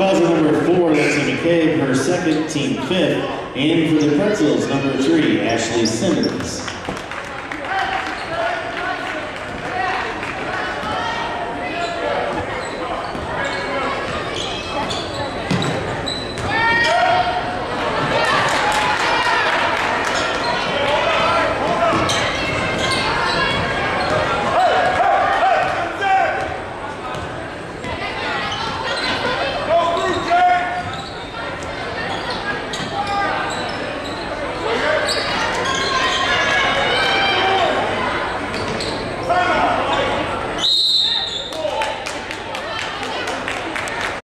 Causer number four, Lexi McCabe, her second, team fifth. And for the Pretzels, number three, Ashley Simmons.